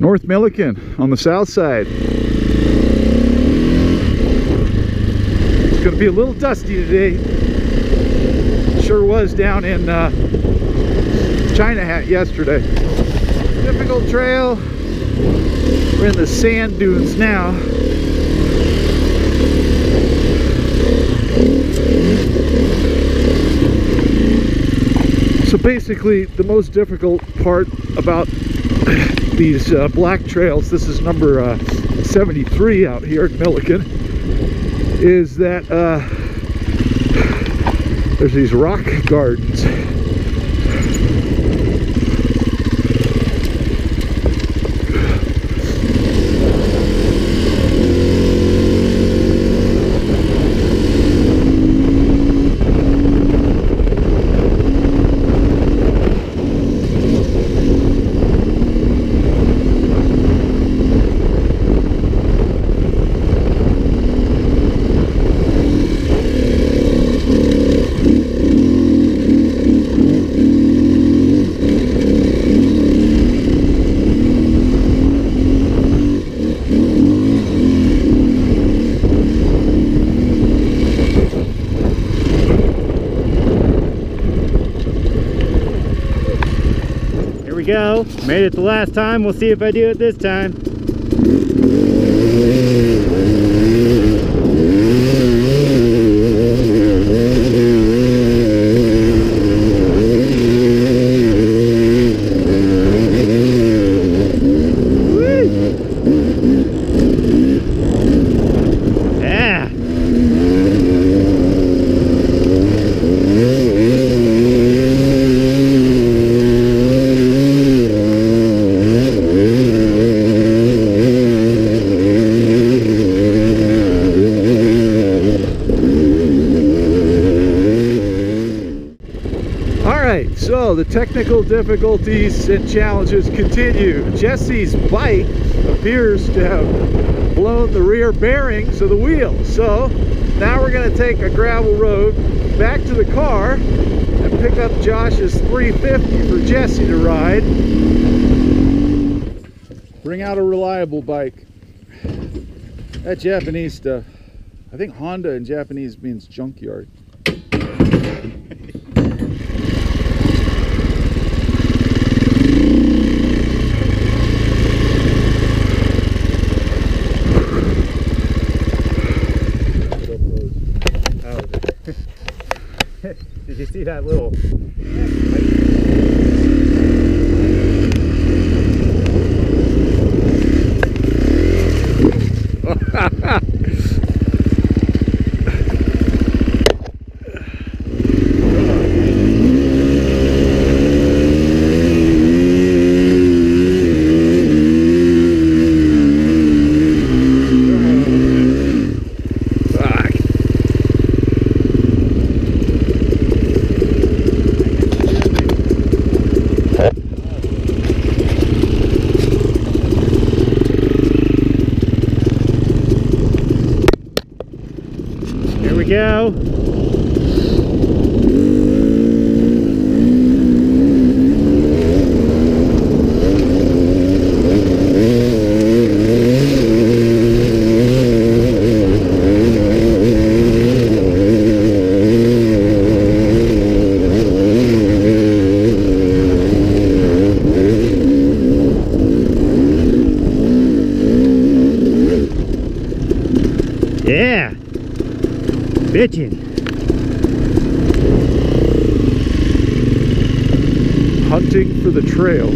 North Millican on the south side. It's going to be a little dusty today. Sure was down in uh, China Hat yesterday. Difficult trail. We're in the sand dunes now. So basically, the most difficult part about these uh, black trails, this is number uh, 73 out here at Millican, is that uh, there's these rock gardens. Here we Made it the last time. We'll see if I do it this time. The technical difficulties and challenges continue. Jesse's bike appears to have blown the rear bearings of the wheel. So now we're gonna take a gravel road back to the car and pick up Josh's 350 for Jesse to ride. Bring out a reliable bike. That Japanese stuff. I think Honda in Japanese means junkyard. Did you see that little? Fuck. Here we go. Yeah. Hunting for the trail.